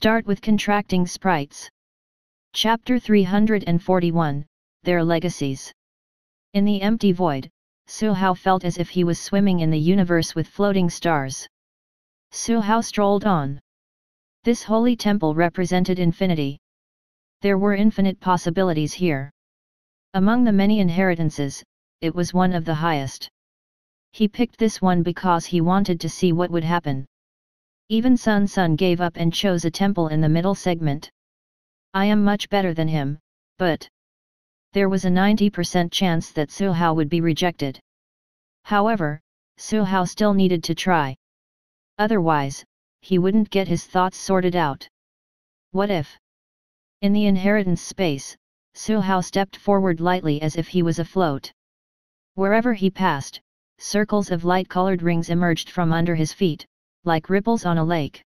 Start with contracting sprites. Chapter 341 Their Legacies. In the empty void, Su Hao felt as if he was swimming in the universe with floating stars. Su Hao strolled on. This holy temple represented infinity. There were infinite possibilities here. Among the many inheritances, it was one of the highest. He picked this one because he wanted to see what would happen. Even Sun Sun gave up and chose a temple in the middle segment. I am much better than him, but... There was a 90% chance that Su Hao would be rejected. However, Su Hao still needed to try. Otherwise, he wouldn't get his thoughts sorted out. What if? In the inheritance space, Su Hao stepped forward lightly as if he was afloat. Wherever he passed, circles of light-colored rings emerged from under his feet, like ripples on a lake.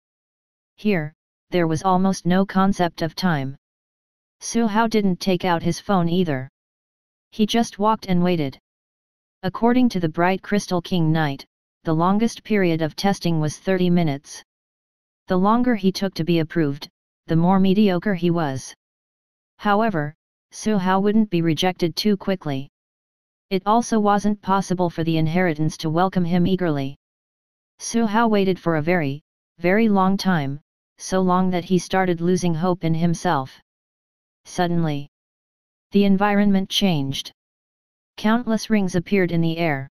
Here, there was almost no concept of time. Su Hao didn't take out his phone either. He just walked and waited. According to the Bright Crystal King Knight, the longest period of testing was 30 minutes. The longer he took to be approved, the more mediocre he was. However, Su Hao wouldn't be rejected too quickly. It also wasn't possible for the inheritance to welcome him eagerly. Su Hao waited for a very, very long time, so long that he started losing hope in himself. Suddenly, the environment changed. Countless rings appeared in the air.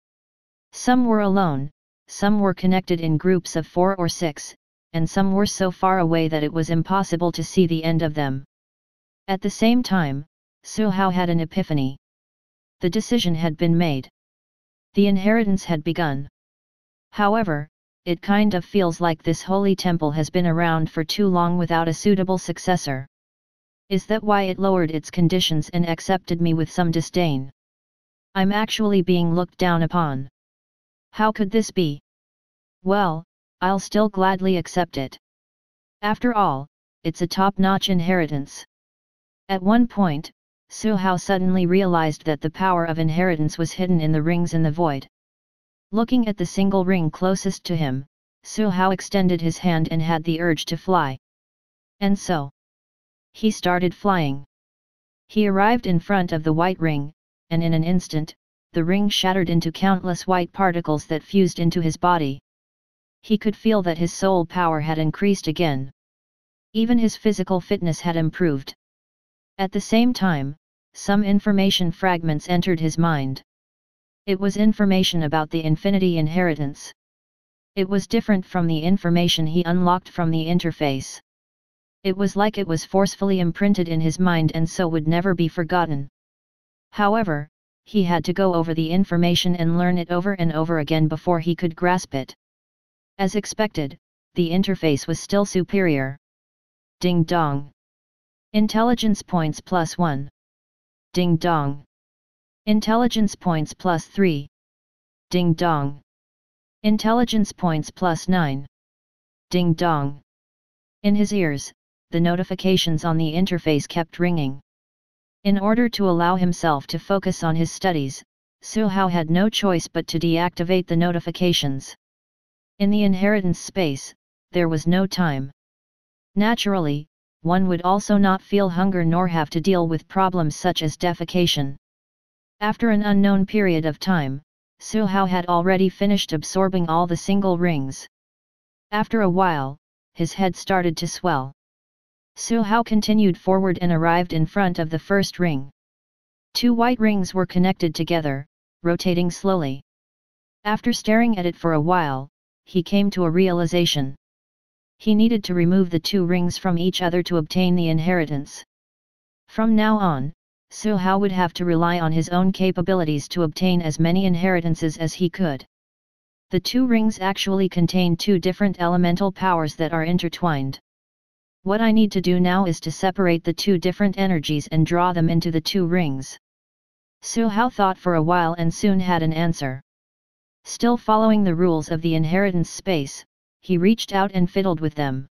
Some were alone, some were connected in groups of four or six, and some were so far away that it was impossible to see the end of them. At the same time, Su Hao had an epiphany. The decision had been made. The inheritance had begun. However, it kind of feels like this holy temple has been around for too long without a suitable successor. Is that why it lowered its conditions and accepted me with some disdain? I'm actually being looked down upon. How could this be? Well, I'll still gladly accept it. After all, it's a top-notch inheritance. At one point, Su Hao suddenly realized that the power of inheritance was hidden in the rings in the void. Looking at the single ring closest to him, Su Hao extended his hand and had the urge to fly. And so. He started flying. He arrived in front of the white ring, and in an instant, the ring shattered into countless white particles that fused into his body. He could feel that his soul power had increased again. Even his physical fitness had improved. At the same time, some information fragments entered his mind. It was information about the Infinity Inheritance. It was different from the information he unlocked from the interface. It was like it was forcefully imprinted in his mind and so would never be forgotten. However, he had to go over the information and learn it over and over again before he could grasp it. As expected, the interface was still superior. Ding dong. Intelligence points plus 1. Ding dong. Intelligence points plus 3. Ding dong. Intelligence points plus 9. Ding dong. In his ears, the notifications on the interface kept ringing. In order to allow himself to focus on his studies, Su Hao had no choice but to deactivate the notifications. In the inheritance space, there was no time. Naturally, one would also not feel hunger nor have to deal with problems such as defecation. After an unknown period of time, Su Hao had already finished absorbing all the single rings. After a while, his head started to swell. Su Hao continued forward and arrived in front of the first ring. Two white rings were connected together, rotating slowly. After staring at it for a while, he came to a realization. He needed to remove the two rings from each other to obtain the inheritance. From now on, Su Hao would have to rely on his own capabilities to obtain as many inheritances as he could. The two rings actually contain two different elemental powers that are intertwined. What I need to do now is to separate the two different energies and draw them into the two rings. Su Hao thought for a while and soon had an answer. Still following the rules of the inheritance space, he reached out and fiddled with them.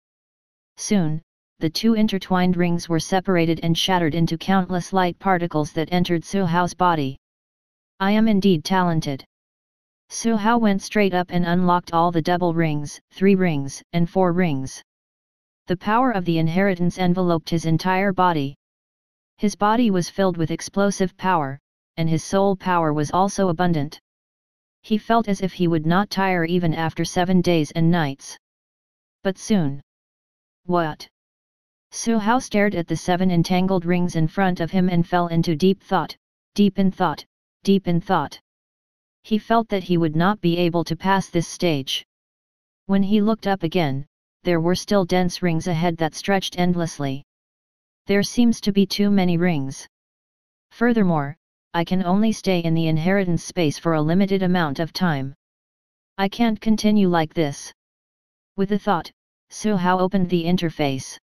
Soon, the two intertwined rings were separated and shattered into countless light particles that entered Su Hao's body. I am indeed talented. Su Hao went straight up and unlocked all the double rings, three rings, and four rings. The power of the inheritance enveloped his entire body. His body was filled with explosive power, and his soul power was also abundant. He felt as if he would not tire even after seven days and nights. But soon. What? Su Hao stared at the seven entangled rings in front of him and fell into deep thought, deep in thought, deep in thought. He felt that he would not be able to pass this stage. When he looked up again, there were still dense rings ahead that stretched endlessly. There seems to be too many rings. Furthermore, I can only stay in the inheritance space for a limited amount of time. I can't continue like this. With a thought, Su Hao opened the interface.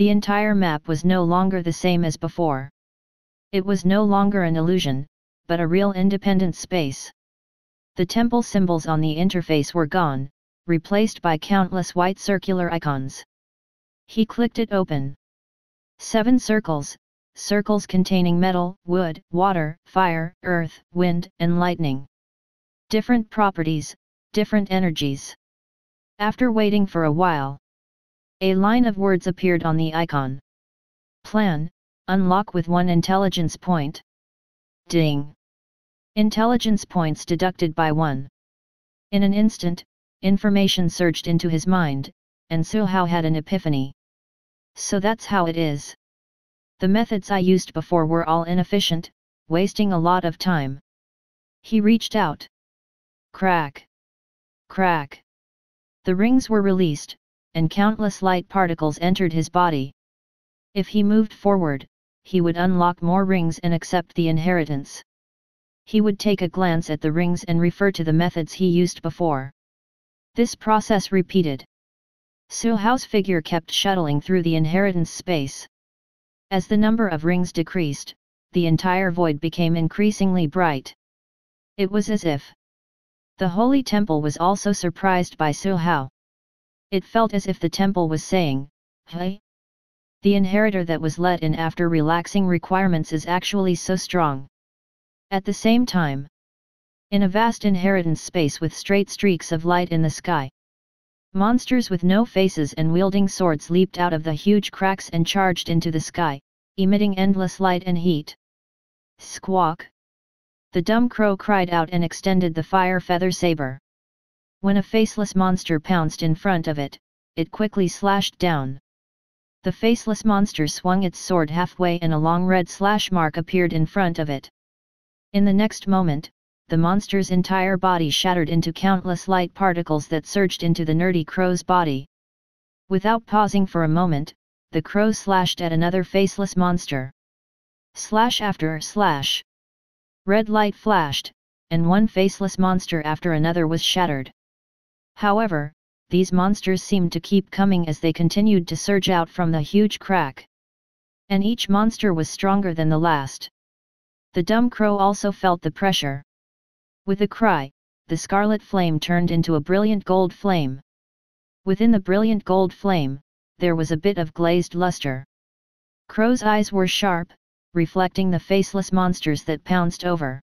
The entire map was no longer the same as before. It was no longer an illusion, but a real independent space. The temple symbols on the interface were gone, replaced by countless white circular icons. He clicked it open. Seven circles, circles containing metal, wood, water, fire, earth, wind, and lightning. Different properties, different energies. After waiting for a while, a line of words appeared on the icon. Plan, unlock with one intelligence point. Ding. Intelligence points deducted by one. In an instant, information surged into his mind, and Su Hao had an epiphany. So that's how it is. The methods I used before were all inefficient, wasting a lot of time. He reached out. Crack. Crack. The rings were released, and countless light particles entered his body. If he moved forward, he would unlock more rings and accept the inheritance. He would take a glance at the rings and refer to the methods he used before. This process repeated. Su Hao's figure kept shuttling through the inheritance space. As the number of rings decreased, the entire void became increasingly bright. It was as if the holy temple was also surprised by Su Hao. It felt as if the temple was saying, Hey! The inheritor that was let in after relaxing requirements is actually so strong. At the same time, in a vast inheritance space with straight streaks of light in the sky. Monsters with no faces and wielding swords leaped out of the huge cracks and charged into the sky, emitting endless light and heat. Squawk! The dumb crow cried out and extended the fire feather saber. When a faceless monster pounced in front of it, it quickly slashed down. The faceless monster swung its sword halfway and a long red slash mark appeared in front of it. In the next moment, the monster's entire body shattered into countless light particles that surged into the nerdy crow's body. Without pausing for a moment, the crow slashed at another faceless monster. Slash after slash. Red light flashed, and one faceless monster after another was shattered. However, these monsters seemed to keep coming as they continued to surge out from the huge crack. And each monster was stronger than the last. The dumb crow also felt the pressure. With a cry, the scarlet flame turned into a brilliant gold flame. Within the brilliant gold flame, there was a bit of glazed luster. Crow's eyes were sharp, reflecting the faceless monsters that pounced over.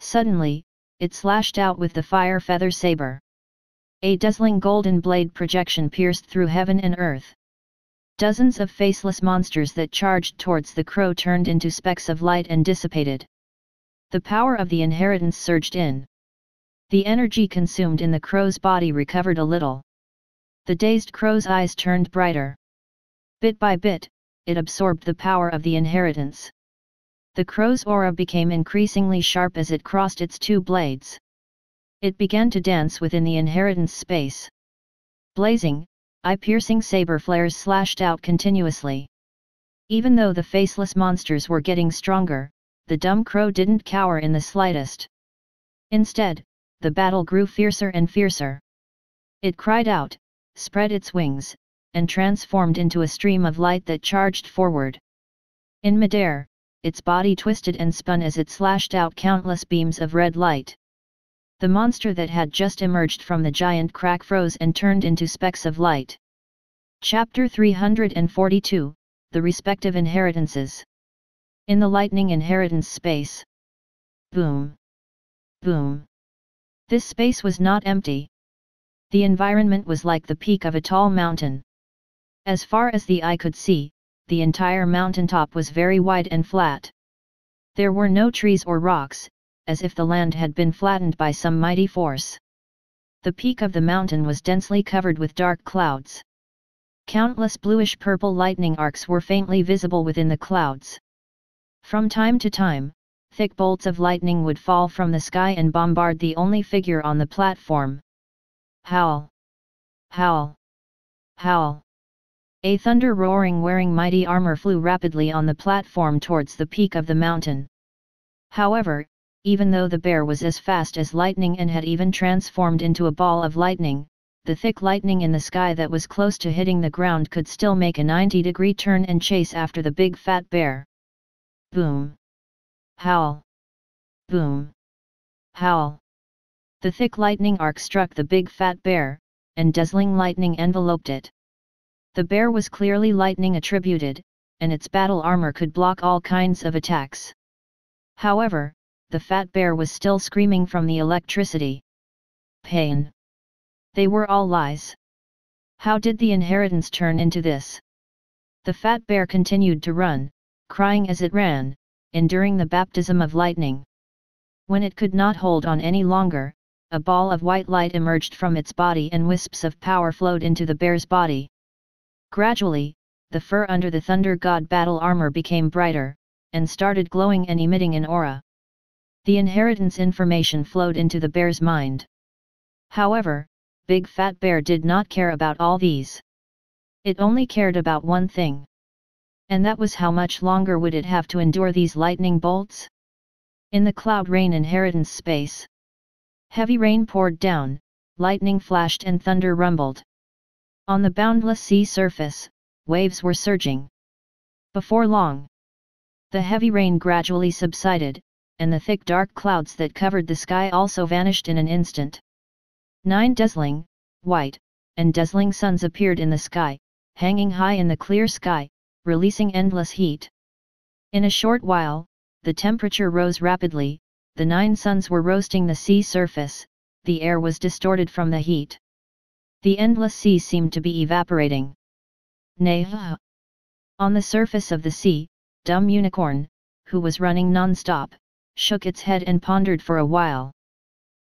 Suddenly, it slashed out with the fire feather saber. A dazzling golden blade projection pierced through heaven and earth. Dozens of faceless monsters that charged towards the crow turned into specks of light and dissipated. The power of the inheritance surged in. The energy consumed in the crow's body recovered a little. The dazed crow's eyes turned brighter. Bit by bit, it absorbed the power of the inheritance. The crow's aura became increasingly sharp as it crossed its two blades. It began to dance within the inheritance space. Blazing, eye-piercing saber flares slashed out continuously. Even though the faceless monsters were getting stronger, the dumb crow didn't cower in the slightest. Instead, the battle grew fiercer and fiercer. It cried out, spread its wings, and transformed into a stream of light that charged forward. In midair, its body twisted and spun as it slashed out countless beams of red light. The monster that had just emerged from the giant crack froze and turned into specks of light. Chapter 342 The Respective Inheritances in the lightning inheritance space. Boom! Boom! This space was not empty. The environment was like the peak of a tall mountain. As far as the eye could see, the entire mountaintop was very wide and flat. There were no trees or rocks, as if the land had been flattened by some mighty force. The peak of the mountain was densely covered with dark clouds. Countless bluish-purple lightning arcs were faintly visible within the clouds. From time to time, thick bolts of lightning would fall from the sky and bombard the only figure on the platform. Howl! Howl! Howl! A thunder roaring wearing mighty armor flew rapidly on the platform towards the peak of the mountain. However, even though the bear was as fast as lightning and had even transformed into a ball of lightning, the thick lightning in the sky that was close to hitting the ground could still make a 90 degree turn and chase after the big fat bear. Boom! Howl! Boom! Howl! The thick lightning arc struck the big fat bear, and dazzling lightning enveloped it. The bear was clearly lightning attributed, and its battle armor could block all kinds of attacks. However, the fat bear was still screaming from the electricity. Pain. They were all lies. How did the inheritance turn into this? The fat bear continued to run, crying as it ran, enduring the baptism of lightning. When it could not hold on any longer, a ball of white light emerged from its body and wisps of power flowed into the bear's body. Gradually, the fur under the Thunder God battle armor became brighter, and started glowing and emitting an aura. The inheritance information flowed into the bear's mind. However, Big Fat Bear did not care about all these. It only cared about one thing. And that was how much longer would it have to endure these lightning bolts? In the cloud rain inheritance space. Heavy rain poured down, lightning flashed and thunder rumbled. On the boundless sea surface, waves were surging. Before long, the heavy rain gradually subsided, and the thick dark clouds that covered the sky also vanished in an instant. Nine dazzling, white, and dazzling suns appeared in the sky, hanging high in the clear sky, releasing endless heat. In a short while, the temperature rose rapidly, the nine suns were roasting the sea surface, the air was distorted from the heat. The endless sea seemed to be evaporating. Nay, on the surface of the sea, dumb unicorn, who was running non-stop, shook its head and pondered for a while.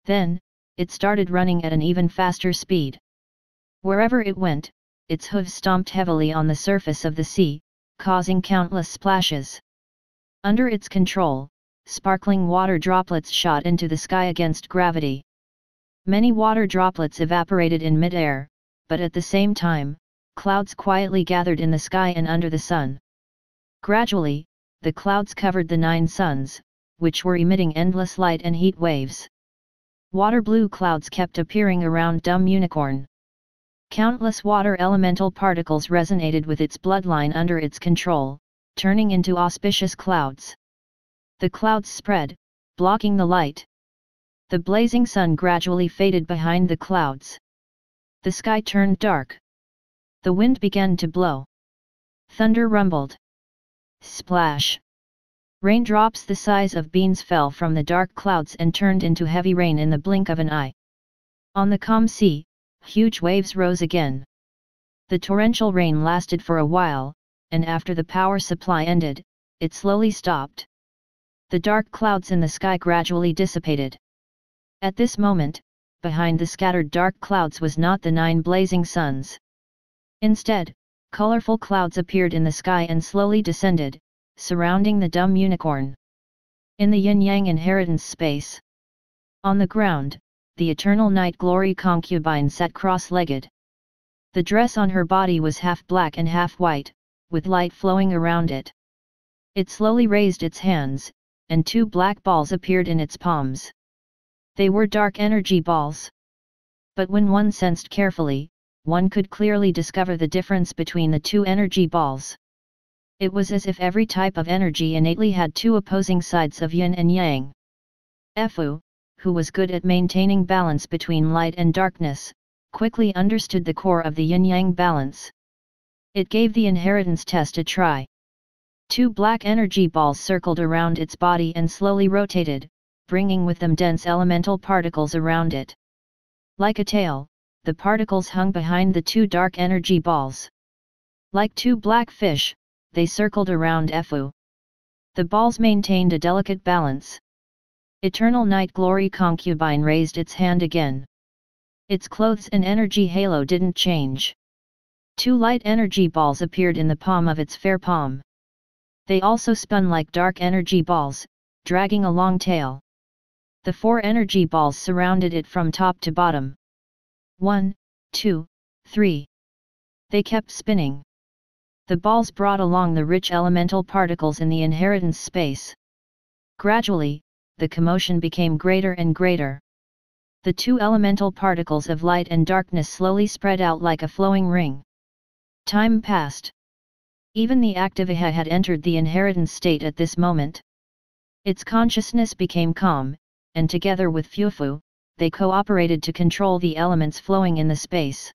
Then, it started running at an even faster speed. Wherever it went, its hooves stomped heavily on the surface of the sea, causing countless splashes. Under its control, sparkling water droplets shot into the sky against gravity. Many water droplets evaporated in mid-air, but at the same time, clouds quietly gathered in the sky and under the sun. Gradually, the clouds covered the nine suns, which were emitting endless light and heat waves. Water blue clouds kept appearing around Dumb Unicorn. Countless water elemental particles resonated with its bloodline under its control, turning into auspicious clouds. The clouds spread, blocking the light. The blazing sun gradually faded behind the clouds. The sky turned dark. The wind began to blow. Thunder rumbled. Splash! Raindrops the size of beans fell from the dark clouds and turned into heavy rain in the blink of an eye. On the calm sea, huge waves rose again. The torrential rain lasted for a while, and after the power supply ended, it slowly stopped. The dark clouds in the sky gradually dissipated. At this moment, behind the scattered dark clouds was not the nine blazing suns. Instead, colorful clouds appeared in the sky and slowly descended, surrounding the dumb unicorn. In the yin-yang inheritance space. On the ground, the eternal night glory concubine sat cross-legged. The dress on her body was half black and half white, with light flowing around it. It slowly raised its hands, and two black balls appeared in its palms. They were dark energy balls. But when one sensed carefully, one could clearly discover the difference between the two energy balls. It was as if every type of energy innately had two opposing sides of yin and yang. Efu, who was good at maintaining balance between light and darkness, quickly understood the core of the yin-yang balance. It gave the inheritance test a try. Two black energy balls circled around its body and slowly rotated, bringing with them dense elemental particles around it. Like a tail, the particles hung behind the two dark energy balls. Like two black fish, they circled around Efu. The balls maintained a delicate balance. Eternal Night Glory Concubine raised its hand again. Its clothes and energy halo didn't change. Two light energy balls appeared in the palm of its fair palm. They also spun like dark energy balls, dragging a long tail. The four energy balls surrounded it from top to bottom. One, two, three. They kept spinning. The balls brought along the rich elemental particles in the inheritance space. Gradually, the commotion became greater and greater. The two elemental particles of light and darkness slowly spread out like a flowing ring. Time passed. Even the active Activiha had entered the inheritance state at this moment. Its consciousness became calm, and together with Fufu, they cooperated to control the elements flowing in the space.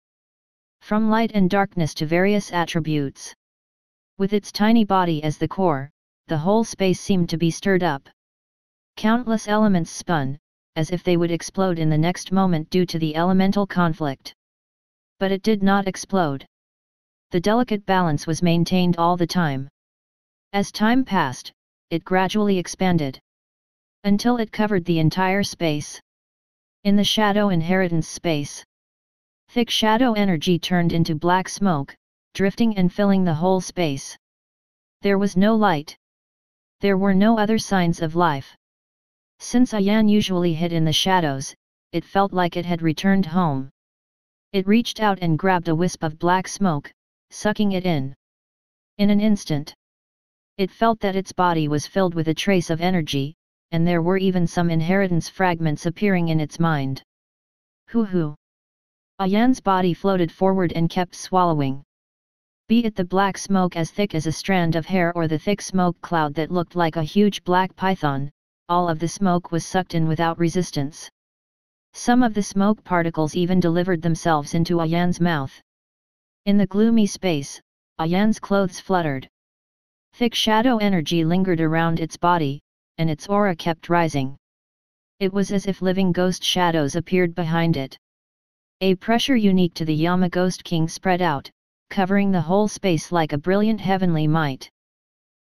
From light and darkness to various attributes. With its tiny body as the core, the whole space seemed to be stirred up. Countless elements spun, as if they would explode in the next moment due to the elemental conflict. But it did not explode. The delicate balance was maintained all the time. As time passed, it gradually expanded. Until it covered the entire space. In the shadow inheritance space. Thick shadow energy turned into black smoke, drifting and filling the whole space. There was no light. There were no other signs of life. Since Ayan usually hid in the shadows, it felt like it had returned home. It reached out and grabbed a wisp of black smoke, sucking it in. In an instant, it felt that its body was filled with a trace of energy, and there were even some inheritance fragments appearing in its mind. Hoo hoo! Ayan's body floated forward and kept swallowing be it the black smoke as thick as a strand of hair or the thick smoke cloud that looked like a huge black python, all of the smoke was sucked in without resistance. Some of the smoke particles even delivered themselves into Ayan's mouth. In the gloomy space, Ayan's clothes fluttered. Thick shadow energy lingered around its body, and its aura kept rising. It was as if living ghost shadows appeared behind it. A pressure unique to the Yama Ghost King spread out, covering the whole space like a brilliant heavenly might.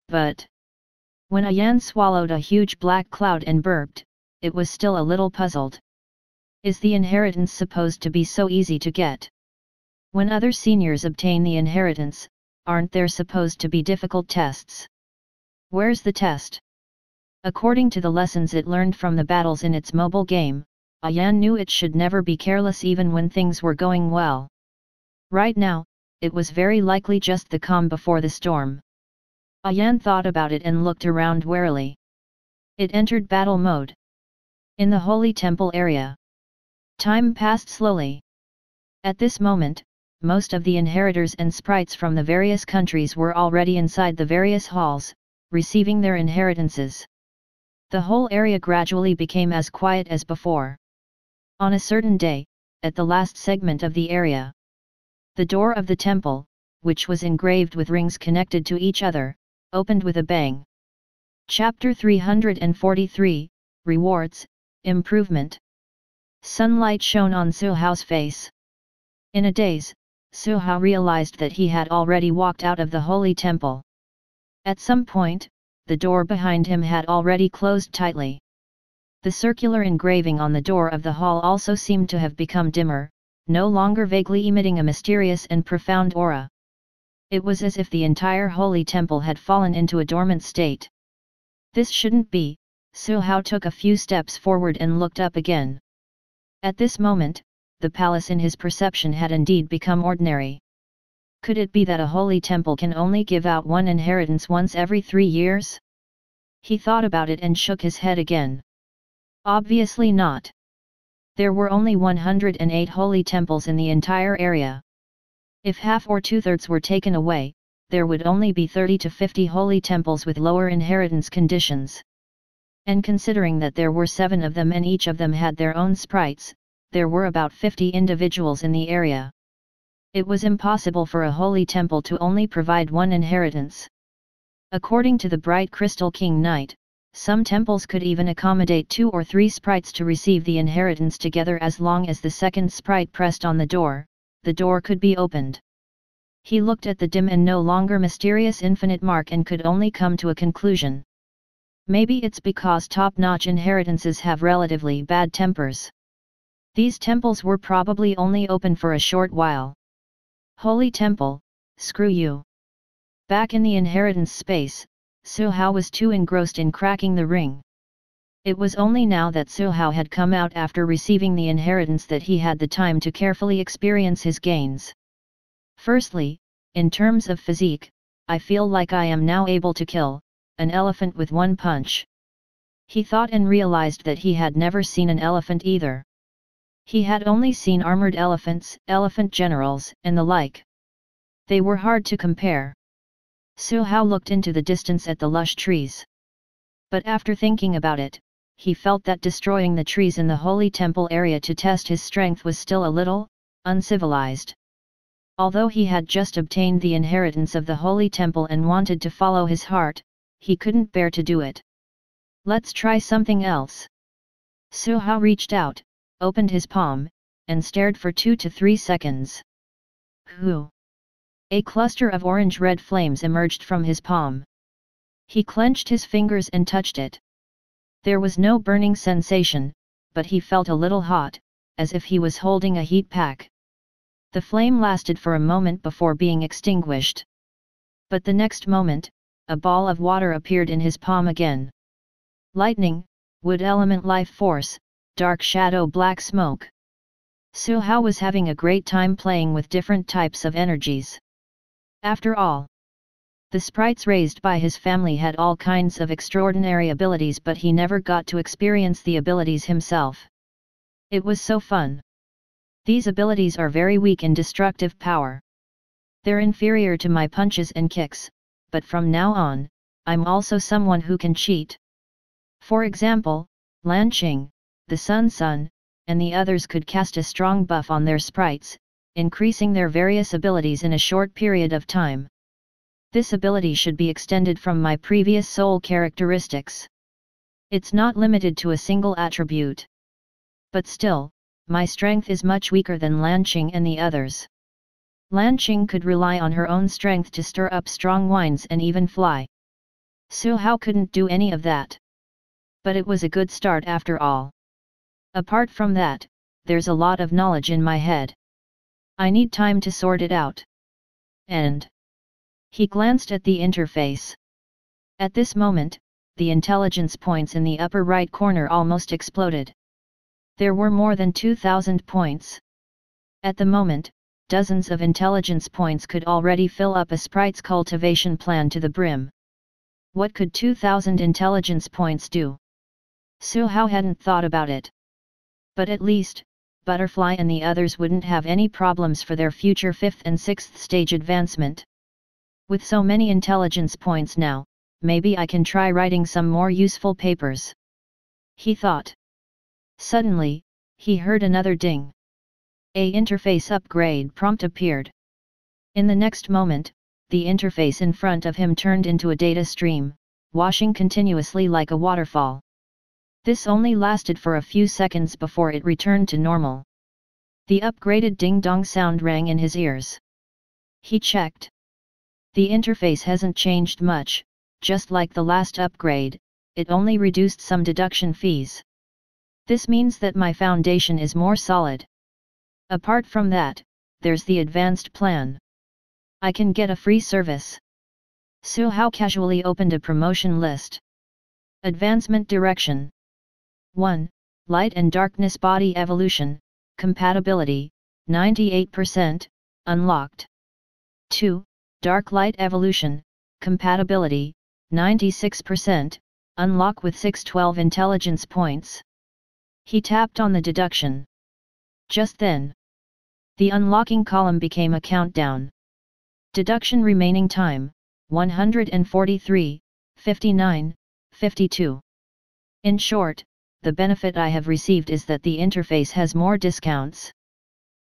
But, when Ayan swallowed a huge black cloud and burped, it was still a little puzzled. Is the inheritance supposed to be so easy to get? When other seniors obtain the inheritance, aren't there supposed to be difficult tests? Where's the test? According to the lessons it learned from the battles in its mobile game, Ayan knew it should never be careless even when things were going well. Right now, it was very likely just the calm before the storm. Ayan thought about it and looked around warily. It entered battle mode. In the holy temple area. Time passed slowly. At this moment, most of the inheritors and sprites from the various countries were already inside the various halls, receiving their inheritances. The whole area gradually became as quiet as before. On a certain day, at the last segment of the area, the door of the temple, which was engraved with rings connected to each other, opened with a bang. Chapter 343 Rewards, Improvement Sunlight shone on Su Hao's face. In a daze, Su Hao realized that he had already walked out of the holy temple. At some point, the door behind him had already closed tightly. The circular engraving on the door of the hall also seemed to have become dimmer, no longer vaguely emitting a mysterious and profound aura. It was as if the entire holy temple had fallen into a dormant state. This shouldn't be, Su Hao took a few steps forward and looked up again. At this moment, the palace in his perception had indeed become ordinary. Could it be that a holy temple can only give out one inheritance once every three years? He thought about it and shook his head again. Obviously not. There were only 108 holy temples in the entire area. If half or two-thirds were taken away, there would only be 30 to 50 holy temples with lower inheritance conditions. And considering that there were seven of them and each of them had their own sprites, there were about 50 individuals in the area. It was impossible for a holy temple to only provide one inheritance. According to the Bright Crystal King Knight, some temples could even accommodate two or three sprites to receive the inheritance together as long as the second sprite pressed on the door, the door could be opened. He looked at the dim and no longer mysterious infinite mark and could only come to a conclusion. Maybe it's because top-notch inheritances have relatively bad tempers. These temples were probably only open for a short while. Holy temple, screw you. Back in the inheritance space, Su Hao was too engrossed in cracking the ring. It was only now that Su Hao had come out after receiving the inheritance that he had the time to carefully experience his gains. Firstly, in terms of physique, I feel like I am now able to kill, an elephant with one punch. He thought and realized that he had never seen an elephant either. He had only seen armored elephants, elephant generals, and the like. They were hard to compare. Su Hao looked into the distance at the lush trees. But after thinking about it, he felt that destroying the trees in the holy temple area to test his strength was still a little, uncivilized. Although he had just obtained the inheritance of the holy temple and wanted to follow his heart, he couldn't bear to do it. Let's try something else. Su Hao reached out, opened his palm, and stared for two to three seconds. Who? A cluster of orange-red flames emerged from his palm. He clenched his fingers and touched it. There was no burning sensation, but he felt a little hot, as if he was holding a heat pack. The flame lasted for a moment before being extinguished. But the next moment, a ball of water appeared in his palm again. Lightning, wood element life force, dark shadow black smoke. Su Hao was having a great time playing with different types of energies. After all, the sprites raised by his family had all kinds of extraordinary abilities but he never got to experience the abilities himself. It was so fun. These abilities are very weak in destructive power. They're inferior to my punches and kicks, but from now on, I'm also someone who can cheat. For example, Lan the Sun Sun, and the others could cast a strong buff on their sprites, increasing their various abilities in a short period of time. This ability should be extended from my previous soul characteristics. It's not limited to a single attribute. But still, my strength is much weaker than Lan Qing and the others. Lan Qing could rely on her own strength to stir up strong winds and even fly. Su Hao couldn't do any of that. But it was a good start after all. Apart from that, there's a lot of knowledge in my head. I need time to sort it out. And. He glanced at the interface. At this moment, the intelligence points in the upper right corner almost exploded. There were more than 2,000 points. At the moment, dozens of intelligence points could already fill up a sprite's cultivation plan to the brim. What could 2,000 intelligence points do? Su Hao hadn't thought about it. But at least, Butterfly and the others wouldn't have any problems for their future 5th and 6th stage advancement. With so many intelligence points now, maybe I can try writing some more useful papers. He thought. Suddenly, he heard another ding. A interface upgrade prompt appeared. In the next moment, the interface in front of him turned into a data stream, washing continuously like a waterfall. This only lasted for a few seconds before it returned to normal. The upgraded ding-dong sound rang in his ears. He checked. The interface hasn't changed much, just like the last upgrade, it only reduced some deduction fees. This means that my foundation is more solid. Apart from that, there's the advanced plan. I can get a free service. Su Hao casually opened a promotion list. Advancement Direction 1. Light and Darkness Body Evolution, Compatibility, 98%, unlocked. 2. Dark Light Evolution, Compatibility, 96%, unlock with 612 intelligence points. He tapped on the deduction. Just then. The unlocking column became a countdown. Deduction remaining time, 143, 59, 52. In short, the benefit I have received is that the interface has more discounts.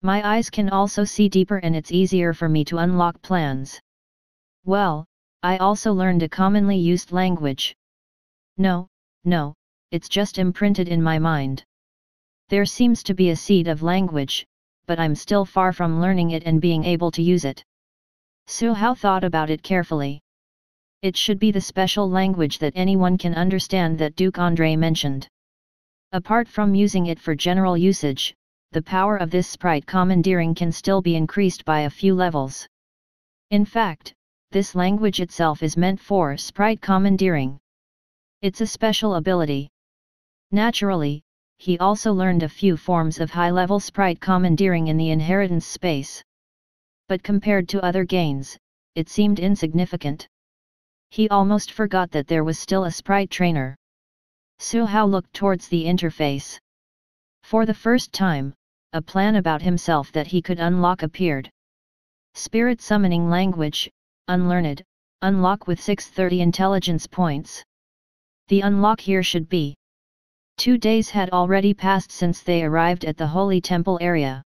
My eyes can also see deeper and it's easier for me to unlock plans. Well, I also learned a commonly used language. No, no, it's just imprinted in my mind. There seems to be a seed of language, but I'm still far from learning it and being able to use it. Su Hao thought about it carefully. It should be the special language that anyone can understand that Duke Andre mentioned. Apart from using it for general usage, the power of this sprite commandeering can still be increased by a few levels. In fact, this language itself is meant for sprite commandeering. It's a special ability. Naturally, he also learned a few forms of high-level sprite commandeering in the inheritance space. But compared to other gains, it seemed insignificant. He almost forgot that there was still a sprite trainer. Su Hao looked towards the interface. For the first time, a plan about himself that he could unlock appeared. Spirit Summoning Language, Unlearned, unlock with 630 intelligence points. The unlock here should be. Two days had already passed since they arrived at the Holy Temple area.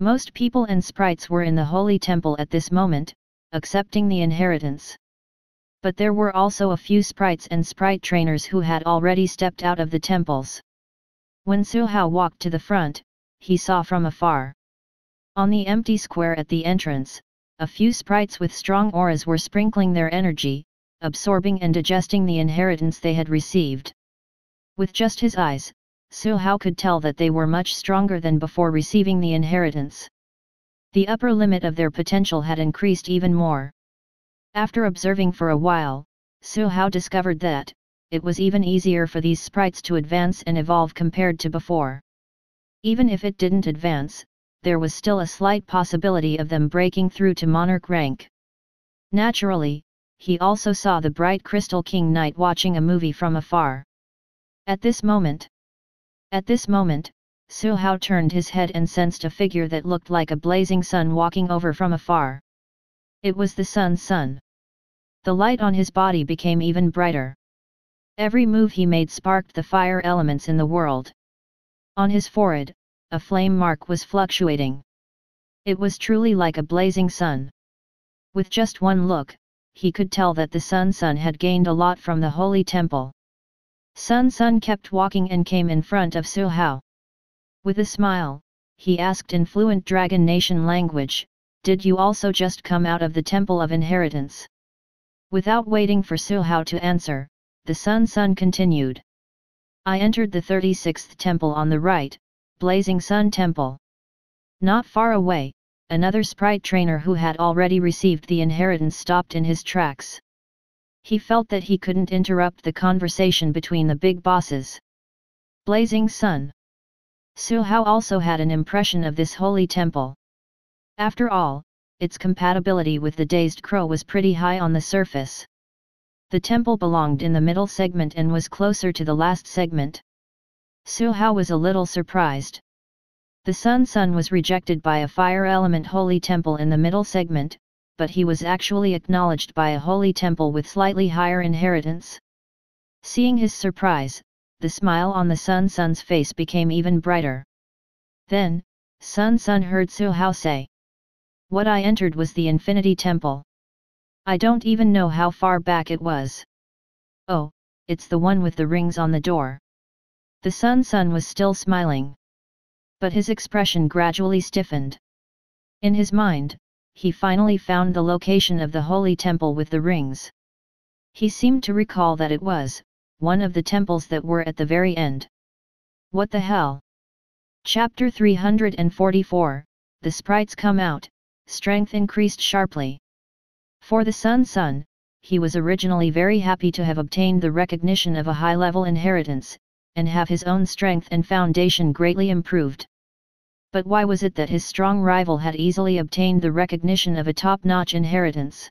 Most people and sprites were in the Holy Temple at this moment, accepting the inheritance but there were also a few sprites and sprite trainers who had already stepped out of the temples. When Su Hao walked to the front, he saw from afar. On the empty square at the entrance, a few sprites with strong auras were sprinkling their energy, absorbing and digesting the inheritance they had received. With just his eyes, Su Hao could tell that they were much stronger than before receiving the inheritance. The upper limit of their potential had increased even more. After observing for a while, Su Hao discovered that, it was even easier for these sprites to advance and evolve compared to before. Even if it didn't advance, there was still a slight possibility of them breaking through to monarch rank. Naturally, he also saw the bright Crystal King Knight watching a movie from afar. At this moment, at this moment, Su Hao turned his head and sensed a figure that looked like a blazing sun walking over from afar. It was the sun's sun. The light on his body became even brighter. Every move he made sparked the fire elements in the world. On his forehead, a flame mark was fluctuating. It was truly like a blazing sun. With just one look, he could tell that the Sun Sun had gained a lot from the holy temple. Sun Sun kept walking and came in front of Su Hao. With a smile, he asked in fluent Dragon Nation language, did you also just come out of the Temple of Inheritance? Without waiting for Su Hao to answer, the Sun Sun continued. I entered the 36th temple on the right, Blazing Sun Temple. Not far away, another sprite trainer who had already received the inheritance stopped in his tracks. He felt that he couldn't interrupt the conversation between the big bosses. Blazing Sun. Su Hao also had an impression of this holy temple. After all, its compatibility with the dazed crow was pretty high on the surface. The temple belonged in the middle segment and was closer to the last segment. Su Hao was a little surprised. The Sun Sun was rejected by a fire element holy temple in the middle segment, but he was actually acknowledged by a holy temple with slightly higher inheritance. Seeing his surprise, the smile on the Sun Sun's face became even brighter. Then, Sun Sun heard Su Hao say. What I entered was the Infinity Temple. I don't even know how far back it was. Oh, it's the one with the rings on the door. The Sun Sun was still smiling. But his expression gradually stiffened. In his mind, he finally found the location of the holy temple with the rings. He seemed to recall that it was, one of the temples that were at the very end. What the hell? Chapter 344 The sprites come out, strength increased sharply. For the Sun Sun, he was originally very happy to have obtained the recognition of a high-level inheritance, and have his own strength and foundation greatly improved. But why was it that his strong rival had easily obtained the recognition of a top-notch inheritance?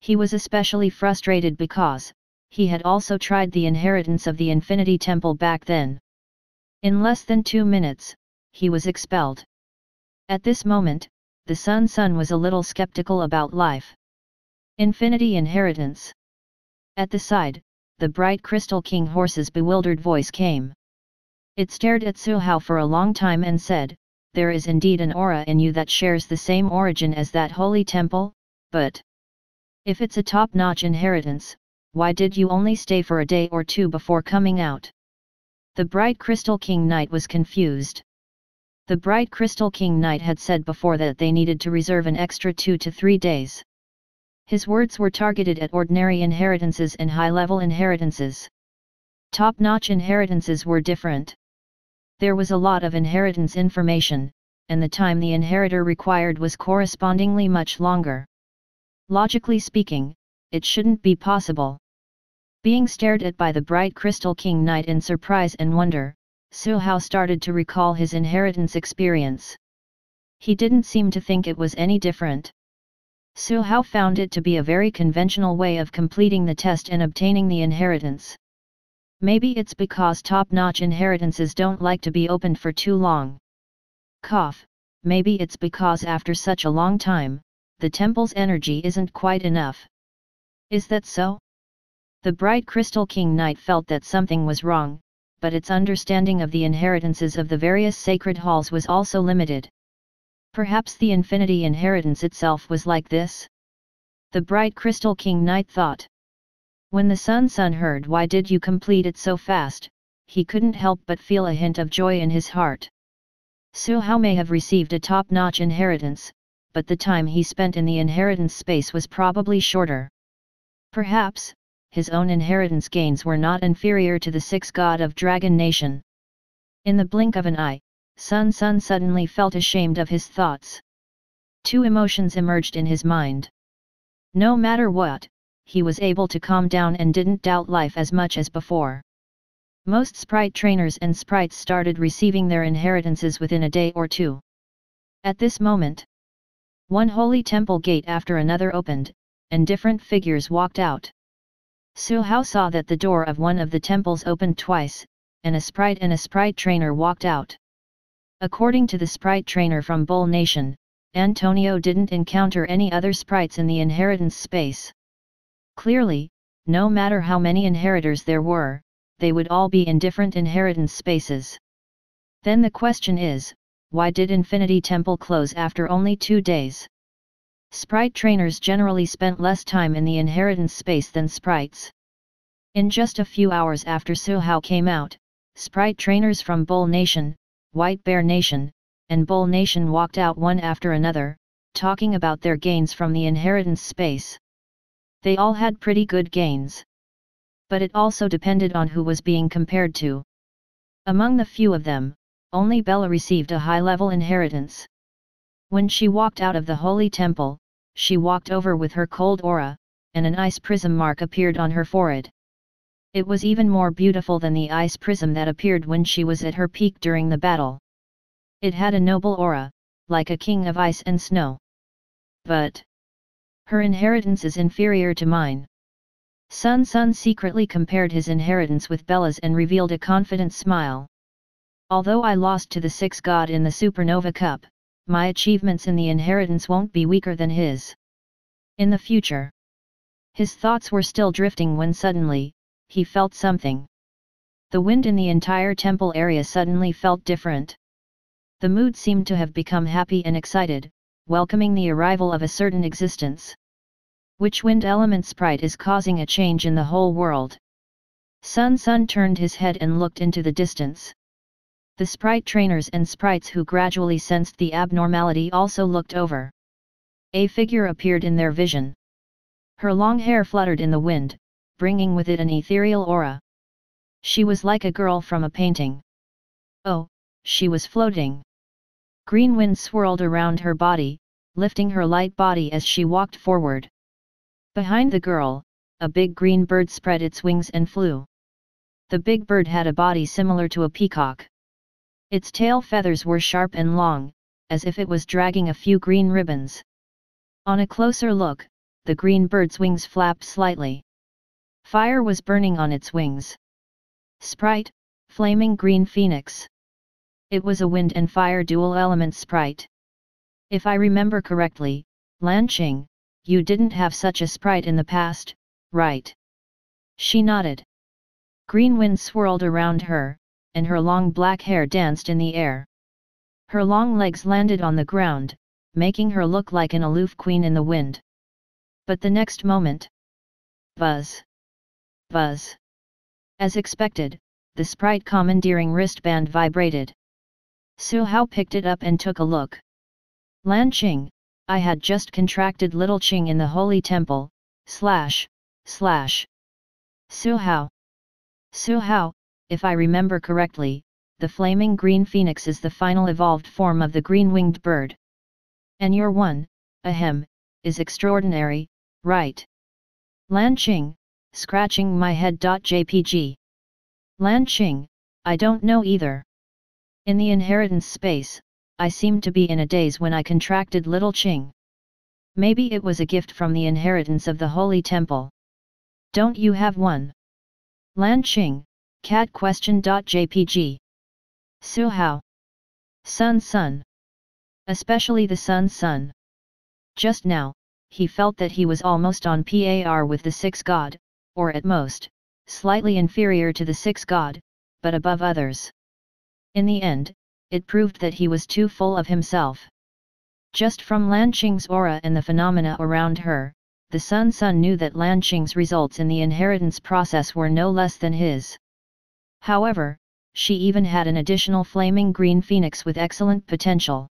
He was especially frustrated because, he had also tried the inheritance of the Infinity Temple back then. In less than two minutes, he was expelled. At this moment, the Sun Sun was a little skeptical about life. Infinity Inheritance At the side, the bright Crystal King horse's bewildered voice came. It stared at Su Hao for a long time and said, There is indeed an aura in you that shares the same origin as that holy temple, but... If it's a top-notch inheritance, why did you only stay for a day or two before coming out? The bright Crystal King Knight was confused. The bright Crystal King Knight had said before that they needed to reserve an extra two to three days. His words were targeted at ordinary inheritances and high-level inheritances. Top-notch inheritances were different. There was a lot of inheritance information, and the time the inheritor required was correspondingly much longer. Logically speaking, it shouldn't be possible. Being stared at by the bright Crystal King Knight in surprise and wonder, Su Hao started to recall his inheritance experience. He didn't seem to think it was any different. Su Hao found it to be a very conventional way of completing the test and obtaining the inheritance. Maybe it's because top-notch inheritances don't like to be opened for too long. Cough, maybe it's because after such a long time, the temple's energy isn't quite enough. Is that so? The bright Crystal King Knight felt that something was wrong, but its understanding of the inheritances of the various sacred halls was also limited. Perhaps the infinity inheritance itself was like this? The bright Crystal King Knight thought. When the Sun Sun heard why did you complete it so fast, he couldn't help but feel a hint of joy in his heart. Su Hao may have received a top-notch inheritance, but the time he spent in the inheritance space was probably shorter. Perhaps, his own inheritance gains were not inferior to the six god of Dragon Nation. In the blink of an eye, Sun Sun suddenly felt ashamed of his thoughts. Two emotions emerged in his mind. No matter what, he was able to calm down and didn't doubt life as much as before. Most sprite trainers and sprites started receiving their inheritances within a day or two. At this moment, one holy temple gate after another opened, and different figures walked out. Su Hao saw that the door of one of the temples opened twice, and a sprite and a sprite trainer walked out. According to the sprite trainer from Bull Nation, Antonio didn't encounter any other sprites in the inheritance space. Clearly, no matter how many inheritors there were, they would all be in different inheritance spaces. Then the question is, why did Infinity Temple close after only two days? Sprite trainers generally spent less time in the inheritance space than sprites. In just a few hours after Su Hao came out, sprite trainers from Bull Nation, White Bear Nation, and Bull Nation walked out one after another, talking about their gains from the inheritance space. They all had pretty good gains. But it also depended on who was being compared to. Among the few of them, only Bella received a high-level inheritance. When she walked out of the holy temple, she walked over with her cold aura, and an ice prism mark appeared on her forehead. It was even more beautiful than the ice prism that appeared when she was at her peak during the battle. It had a noble aura, like a king of ice and snow. But her inheritance is inferior to mine. Sun Sun secretly compared his inheritance with Bella's and revealed a confident smile. Although I lost to the Six God in the Supernova Cup, my achievements in the inheritance won't be weaker than his. In the future. His thoughts were still drifting when suddenly, he felt something. The wind in the entire temple area suddenly felt different. The mood seemed to have become happy and excited, welcoming the arrival of a certain existence. Which wind element sprite is causing a change in the whole world? Sun Sun turned his head and looked into the distance. The sprite trainers and sprites who gradually sensed the abnormality also looked over. A figure appeared in their vision. Her long hair fluttered in the wind, bringing with it an ethereal aura. She was like a girl from a painting. Oh, she was floating. Green wind swirled around her body, lifting her light body as she walked forward. Behind the girl, a big green bird spread its wings and flew. The big bird had a body similar to a peacock. Its tail feathers were sharp and long, as if it was dragging a few green ribbons. On a closer look, the green bird's wings flapped slightly. Fire was burning on its wings. Sprite, Flaming Green Phoenix. It was a wind and fire dual element sprite. If I remember correctly, Lan Qing, you didn't have such a sprite in the past, right? She nodded. Green wind swirled around her, and her long black hair danced in the air. Her long legs landed on the ground, making her look like an aloof queen in the wind. But the next moment... Buzz! Buzz! As expected, the sprite commandeering wristband vibrated. Su Hao picked it up and took a look. Lan Qing, I had just contracted little Qing in the holy temple, slash, slash. Su Hao. Su Hao, if I remember correctly, the flaming green phoenix is the final evolved form of the green-winged bird. And your one, ahem, is extraordinary, right? Lan Qing, scratching my head. Jpg. Lan Qing, I don't know either. In the inheritance space, I seemed to be in a daze when I contracted little Qing. Maybe it was a gift from the inheritance of the Holy Temple. Don't you have one? Lan Qing, cat question. Jpg. Su Hao. Sun Sun. Especially the Sun Sun. Just now, he felt that he was almost on par with the Six God, or at most, slightly inferior to the Six God, but above others. In the end, it proved that he was too full of himself. Just from Lan Qing's aura and the phenomena around her, the Sun Sun knew that Lan Qing's results in the inheritance process were no less than his. However, she even had an additional flaming green phoenix with excellent potential.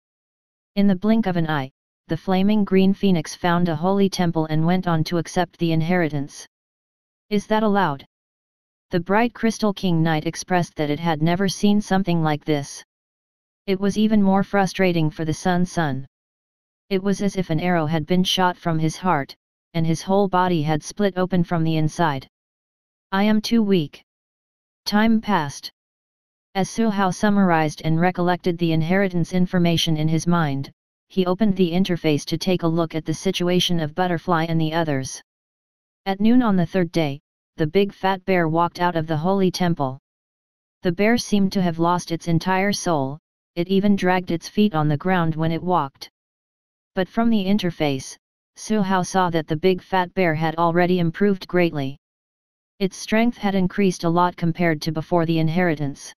In the blink of an eye, the flaming green phoenix found a holy temple and went on to accept the inheritance. Is that allowed? The bright Crystal King Knight expressed that it had never seen something like this. It was even more frustrating for the Sun Sun. It was as if an arrow had been shot from his heart, and his whole body had split open from the inside. I am too weak. Time passed. As Su Hao summarized and recollected the inheritance information in his mind, he opened the interface to take a look at the situation of Butterfly and the others. At noon on the third day, the big fat bear walked out of the holy temple. The bear seemed to have lost its entire soul, it even dragged its feet on the ground when it walked. But from the interface, Su Hao saw that the big fat bear had already improved greatly. Its strength had increased a lot compared to before the inheritance.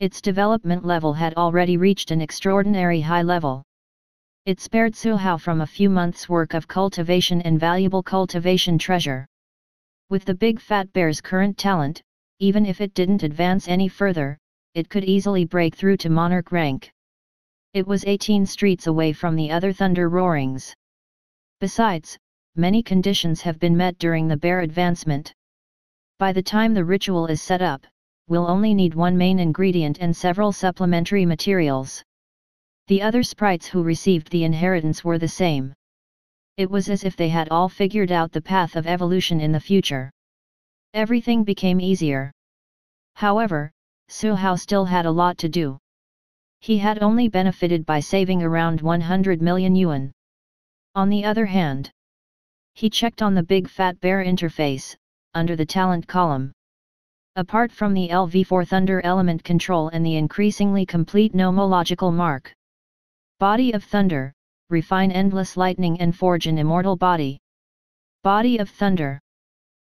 Its development level had already reached an extraordinary high level. It spared Su Hao from a few months' work of cultivation and valuable cultivation treasure. With the big fat bear's current talent, even if it didn't advance any further, it could easily break through to monarch rank. It was 18 streets away from the other thunder roarings. Besides, many conditions have been met during the bear advancement. By the time the ritual is set up, we'll only need one main ingredient and several supplementary materials. The other sprites who received the inheritance were the same. It was as if they had all figured out the path of evolution in the future. Everything became easier. However, Su Hao still had a lot to do. He had only benefited by saving around 100 million yuan. On the other hand, he checked on the big fat bear interface, under the talent column. Apart from the LV4 Thunder element control and the increasingly complete nomological mark. Body of Thunder, refine endless lightning and forge an immortal body. Body of Thunder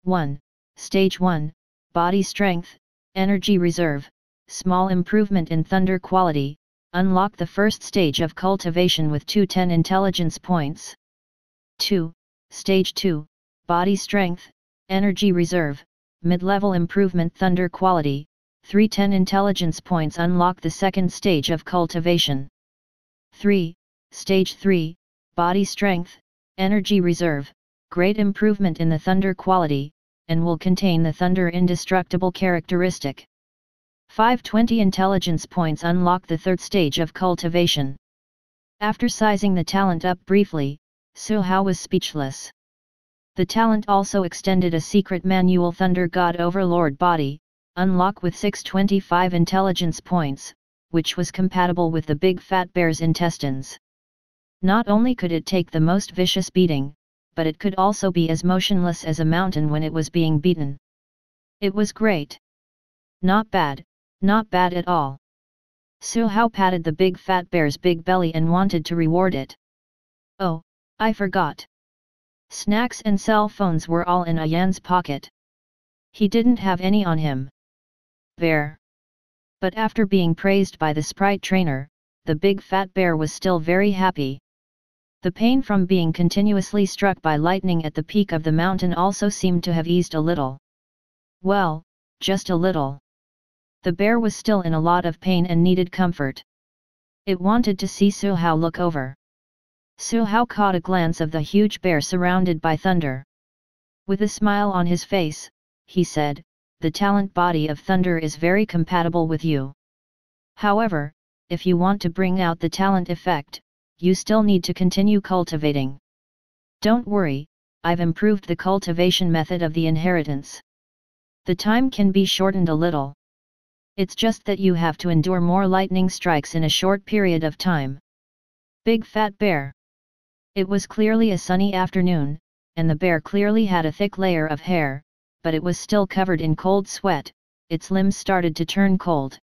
1. Stage 1, Body Strength, Energy Reserve, Small Improvement in Thunder Quality, unlock the first stage of cultivation with 210 intelligence points. 2. Stage 2, Body Strength, Energy Reserve, Mid-level Improvement Thunder Quality, 310 intelligence points unlock the second stage of cultivation. 3. Stage 3, Body Strength, Energy Reserve, great improvement in the Thunder quality, and will contain the Thunder indestructible characteristic. 520 intelligence points unlock the third stage of cultivation. After sizing the talent up briefly, Su Hao was speechless. The talent also extended a secret manual Thunder God Overlord body, unlock with 625 intelligence points, which was compatible with the big fat bear's intestines. Not only could it take the most vicious beating, but it could also be as motionless as a mountain when it was being beaten. It was great. Not bad, not bad at all. Su Hao patted the big fat bear's big belly and wanted to reward it. Oh, I forgot. Snacks and cell phones were all in Ayan's pocket. He didn't have any on him. Bear. But after being praised by the sprite trainer, the big fat bear was still very happy. The pain from being continuously struck by lightning at the peak of the mountain also seemed to have eased a little. Well, just a little. The bear was still in a lot of pain and needed comfort. It wanted to see Su Hao look over. Su Hao caught a glance of the huge bear surrounded by thunder. With a smile on his face, he said, the talent body of thunder is very compatible with you. However, if you want to bring out the talent effect, you still need to continue cultivating. Don't worry, I've improved the cultivation method of the inheritance. The time can be shortened a little. It's just that you have to endure more lightning strikes in a short period of time. Big Fat Bear It was clearly a sunny afternoon, and the bear clearly had a thick layer of hair, but it was still covered in cold sweat, its limbs started to turn cold.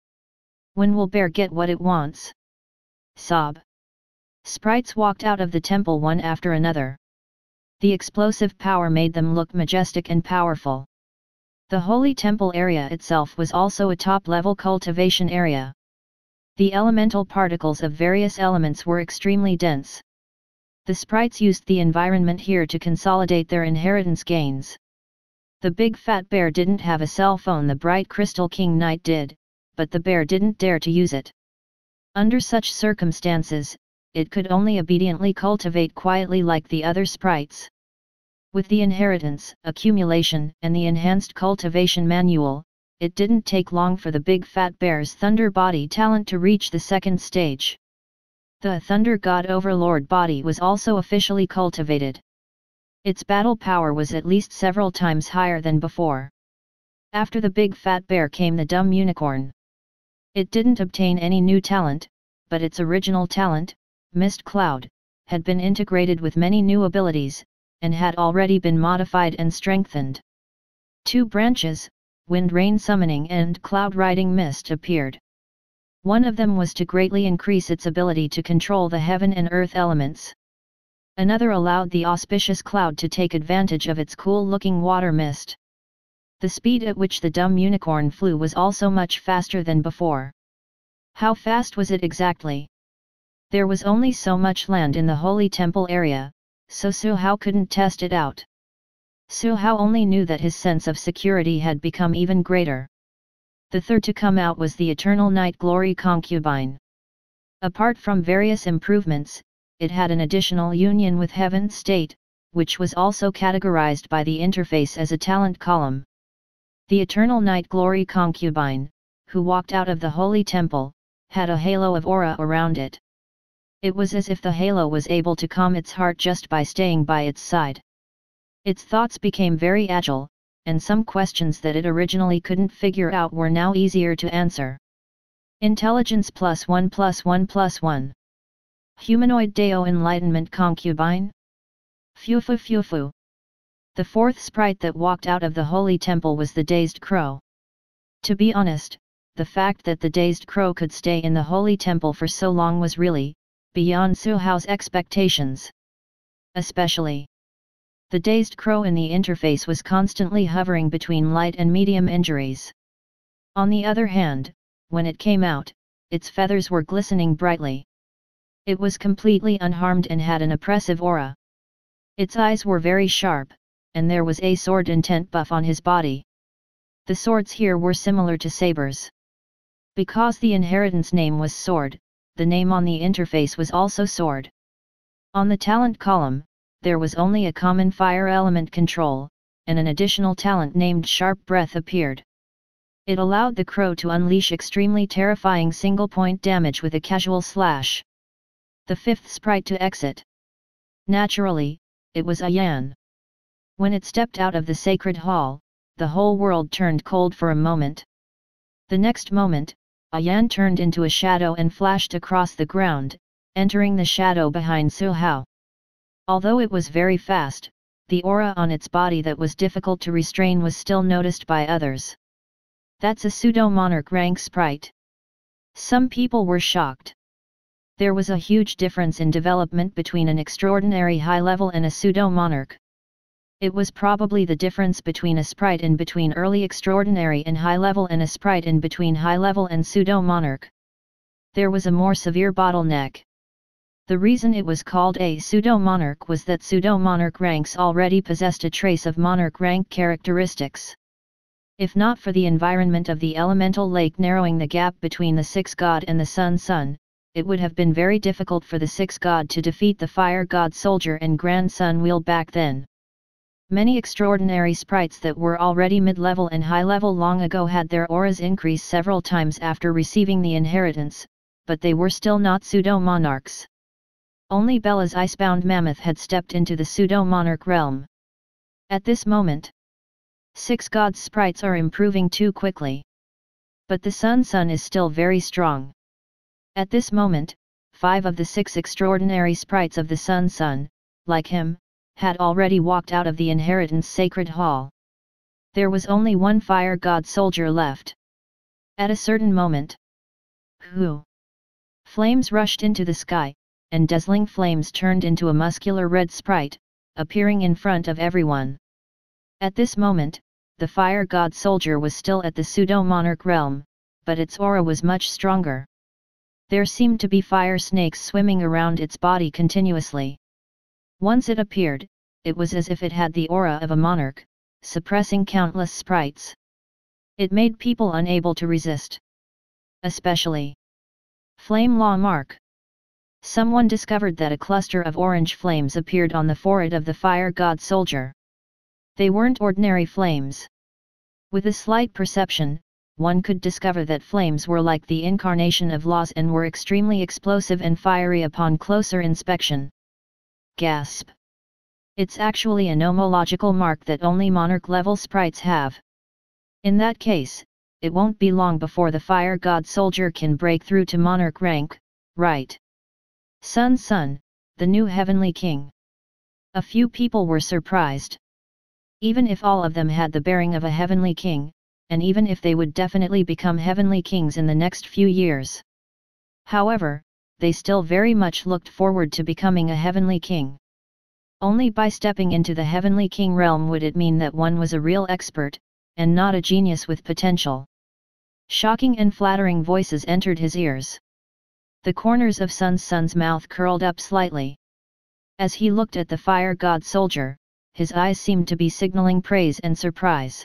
When will bear get what it wants? Sob. Sprites walked out of the temple one after another. The explosive power made them look majestic and powerful. The holy temple area itself was also a top-level cultivation area. The elemental particles of various elements were extremely dense. The sprites used the environment here to consolidate their inheritance gains. The big fat bear didn't have a cell phone the bright crystal king knight did, but the bear didn't dare to use it. Under such circumstances, it could only obediently cultivate quietly like the other sprites. With the inheritance, accumulation, and the enhanced cultivation manual, it didn't take long for the big fat bear's thunder body talent to reach the second stage. The Thunder God Overlord body was also officially cultivated. Its battle power was at least several times higher than before. After the big fat bear came the dumb unicorn. It didn't obtain any new talent, but its original talent, Mist Cloud, had been integrated with many new abilities, and had already been modified and strengthened. Two branches, Wind Rain Summoning and Cloud Riding Mist appeared. One of them was to greatly increase its ability to control the heaven and earth elements. Another allowed the auspicious cloud to take advantage of its cool-looking water mist. The speed at which the dumb unicorn flew was also much faster than before. How fast was it exactly? There was only so much land in the holy temple area, so Su Hao couldn't test it out. Su Hao only knew that his sense of security had become even greater. The third to come out was the Eternal Night Glory Concubine. Apart from various improvements, it had an additional union with Heaven State, which was also categorized by the interface as a talent column. The Eternal Night Glory Concubine, who walked out of the Holy Temple, had a halo of aura around it. It was as if the halo was able to calm its heart just by staying by its side. Its thoughts became very agile, and some questions that it originally couldn't figure out were now easier to answer. Intelligence plus 1 plus 1 plus 1. Humanoid Deo Enlightenment Concubine? Fufu Fufu. The fourth sprite that walked out of the holy temple was the Dazed Crow. To be honest, the fact that the Dazed Crow could stay in the holy temple for so long was really, beyond Su Hao's expectations. Especially, the dazed crow in the interface was constantly hovering between light and medium injuries. On the other hand, when it came out, its feathers were glistening brightly. It was completely unharmed and had an oppressive aura. Its eyes were very sharp, and there was a sword intent buff on his body. The swords here were similar to sabers. Because the inheritance name was sword, the name on the interface was also Sword. On the talent column, there was only a common fire element control, and an additional talent named Sharp Breath appeared. It allowed the crow to unleash extremely terrifying single-point damage with a casual slash. The fifth sprite to exit. Naturally, it was Ayan. When it stepped out of the sacred hall, the whole world turned cold for a moment. The next moment, Ayan turned into a shadow and flashed across the ground, entering the shadow behind Su Hao. Although it was very fast, the aura on its body that was difficult to restrain was still noticed by others. That's a pseudo-monarch rank sprite. Some people were shocked. There was a huge difference in development between an extraordinary high level and a pseudo-monarch. It was probably the difference between a sprite in between early extraordinary and high level and a sprite in between high level and pseudo monarch. There was a more severe bottleneck. The reason it was called a pseudo monarch was that pseudo monarch ranks already possessed a trace of monarch rank characteristics. If not for the environment of the elemental lake narrowing the gap between the six god and the sun sun, it would have been very difficult for the six god to defeat the fire god soldier and grand sun wheel back then. Many extraordinary sprites that were already mid-level and high-level long ago had their auras increase several times after receiving the inheritance, but they were still not pseudo-monarchs. Only Bella's icebound mammoth had stepped into the pseudo-monarch realm. At this moment, six gods sprites are improving too quickly. But the Sun Sun is still very strong. At this moment, five of the six extraordinary sprites of the Sun Sun, like him, had already walked out of the inheritance sacred hall. There was only one fire god soldier left. At a certain moment, who? Flames rushed into the sky, and dazzling flames turned into a muscular red sprite, appearing in front of everyone. At this moment, the fire god soldier was still at the pseudo-monarch realm, but its aura was much stronger. There seemed to be fire snakes swimming around its body continuously. Once it appeared, it was as if it had the aura of a monarch, suppressing countless sprites. It made people unable to resist. Especially Flame Law Mark. Someone discovered that a cluster of orange flames appeared on the forehead of the fire god soldier. They weren't ordinary flames. With a slight perception, one could discover that flames were like the incarnation of laws and were extremely explosive and fiery upon closer inspection. Gasp! It's actually a nomological mark that only monarch-level sprites have. In that case, it won't be long before the fire god soldier can break through to monarch rank, right? Sun Sun, the new heavenly king. A few people were surprised. Even if all of them had the bearing of a heavenly king, and even if they would definitely become heavenly kings in the next few years. However, they still very much looked forward to becoming a heavenly king. Only by stepping into the heavenly king realm would it mean that one was a real expert, and not a genius with potential. Shocking and flattering voices entered his ears. The corners of Sun Sun's mouth curled up slightly. As he looked at the fire god soldier, his eyes seemed to be signaling praise and surprise.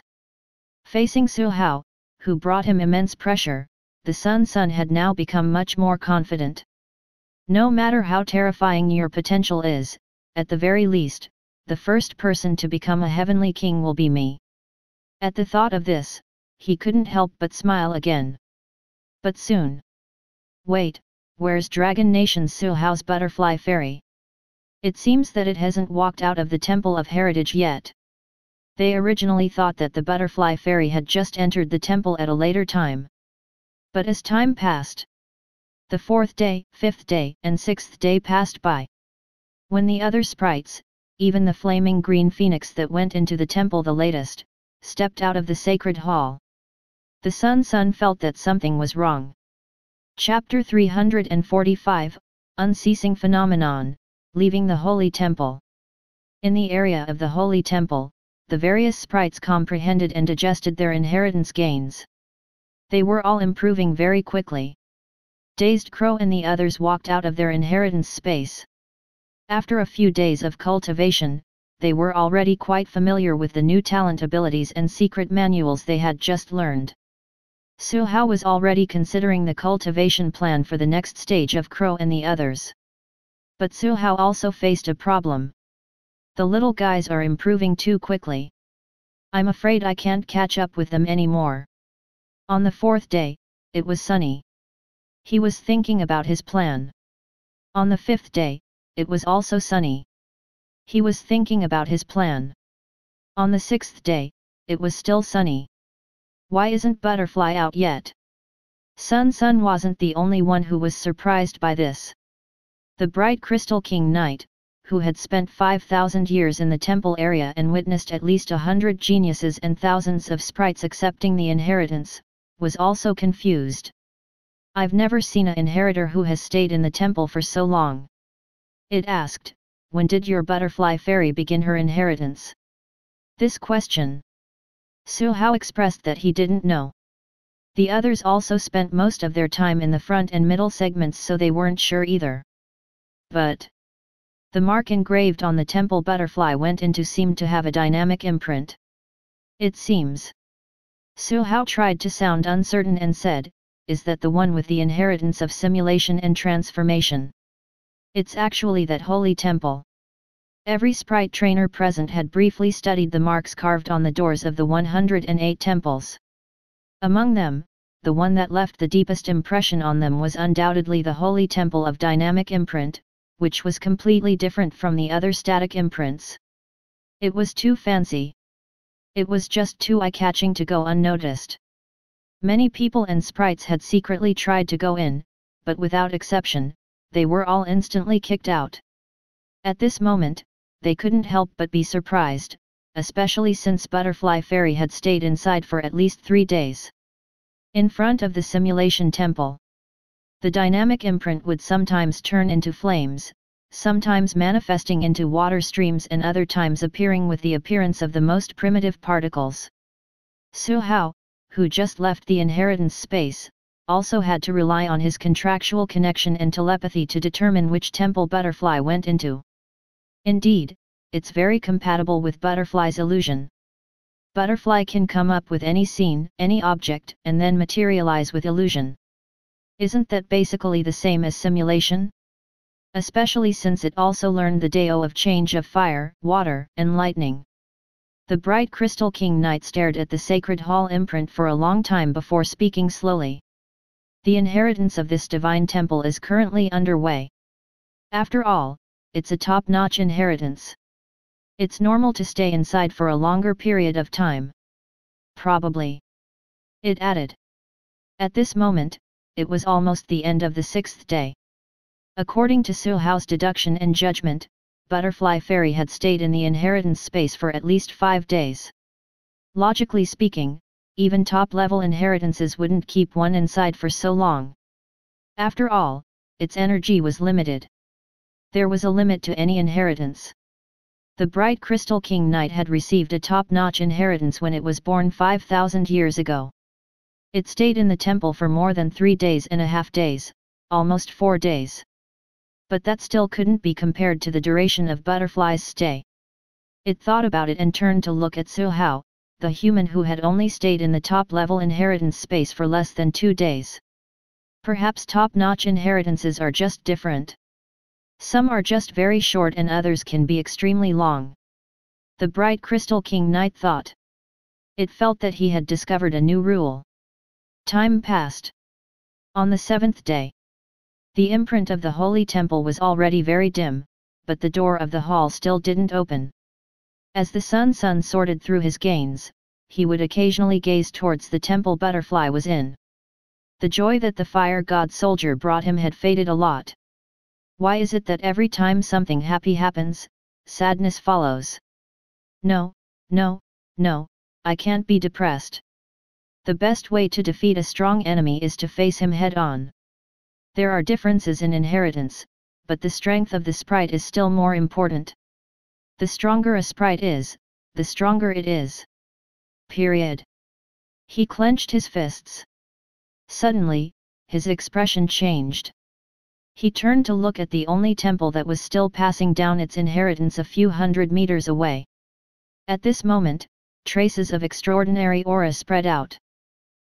Facing Su Hao, who brought him immense pressure, the Sun Sun had now become much more confident. No matter how terrifying your potential is, at the very least, the first person to become a heavenly king will be me. At the thought of this, he couldn't help but smile again. But soon. Wait, where's Dragon Nation's Su Hao's butterfly fairy? It seems that it hasn't walked out of the Temple of Heritage yet. They originally thought that the butterfly fairy had just entered the temple at a later time. But as time passed, the fourth day, fifth day, and sixth day passed by. When the other sprites, even the flaming green phoenix that went into the temple the latest, stepped out of the sacred hall. The Sun Sun felt that something was wrong. Chapter 345 Unceasing Phenomenon Leaving the Holy Temple In the area of the Holy Temple, the various sprites comprehended and digested their inheritance gains. They were all improving very quickly. Dazed Crow and the others walked out of their inheritance space. After a few days of cultivation, they were already quite familiar with the new talent abilities and secret manuals they had just learned. Su Hao was already considering the cultivation plan for the next stage of Crow and the others. But Su Hao also faced a problem. The little guys are improving too quickly. I'm afraid I can't catch up with them anymore. On the fourth day, it was sunny. He was thinking about his plan. On the fifth day, it was also sunny. He was thinking about his plan. On the sixth day, it was still sunny. Why isn't Butterfly out yet? Sun Sun wasn't the only one who was surprised by this. The bright Crystal King Knight, who had spent 5,000 years in the temple area and witnessed at least a hundred geniuses and thousands of sprites accepting the inheritance, was also confused. I've never seen an inheritor who has stayed in the temple for so long. It asked, when did your butterfly fairy begin her inheritance? This question. Su Hao expressed that he didn't know. The others also spent most of their time in the front and middle segments so they weren't sure either. But the mark engraved on the temple butterfly went into seemed to have a dynamic imprint. It seems. Su Hao tried to sound uncertain and said, is that the one with the inheritance of simulation and transformation. It's actually that holy temple. Every sprite trainer present had briefly studied the marks carved on the doors of the 108 temples. Among them, the one that left the deepest impression on them was undoubtedly the holy temple of dynamic imprint, which was completely different from the other static imprints. It was too fancy. It was just too eye-catching to go unnoticed. Many people and sprites had secretly tried to go in, but without exception, they were all instantly kicked out. At this moment, they couldn't help but be surprised, especially since Butterfly Fairy had stayed inside for at least three days. In front of the simulation temple, the dynamic imprint would sometimes turn into flames, sometimes manifesting into water streams and other times appearing with the appearance of the most primitive particles. Su Hao, who just left the inheritance space, also had to rely on his contractual connection and telepathy to determine which temple Butterfly went into. Indeed, it's very compatible with Butterfly's illusion. Butterfly can come up with any scene, any object, and then materialize with illusion. Isn't that basically the same as simulation? Especially since it also learned the Dao of change of fire, water, and lightning. The bright Crystal King Knight stared at the sacred hall imprint for a long time before speaking slowly. The inheritance of this divine temple is currently underway. After all, it's a top-notch inheritance. It's normal to stay inside for a longer period of time. Probably. It added. At this moment, it was almost the end of the sixth day. According to Su deduction and judgment, Butterfly Fairy had stayed in the inheritance space for at least five days. Logically speaking, even top-level inheritances wouldn't keep one inside for so long. After all, its energy was limited there was a limit to any inheritance. The bright Crystal King Knight had received a top-notch inheritance when it was born 5,000 years ago. It stayed in the temple for more than three days and a half days, almost four days. But that still couldn't be compared to the duration of Butterfly's stay. It thought about it and turned to look at Su Hao, the human who had only stayed in the top-level inheritance space for less than two days. Perhaps top-notch inheritances are just different. Some are just very short and others can be extremely long. The bright Crystal King Knight thought. It felt that he had discovered a new rule. Time passed. On the seventh day. The imprint of the holy temple was already very dim, but the door of the hall still didn't open. As the sun sun sorted through his gains, he would occasionally gaze towards the temple butterfly was in. The joy that the fire god soldier brought him had faded a lot. Why is it that every time something happy happens, sadness follows? No, no, no, I can't be depressed. The best way to defeat a strong enemy is to face him head on. There are differences in inheritance, but the strength of the sprite is still more important. The stronger a sprite is, the stronger it is. Period. He clenched his fists. Suddenly, his expression changed. He turned to look at the only temple that was still passing down its inheritance a few hundred meters away. At this moment, traces of extraordinary aura spread out.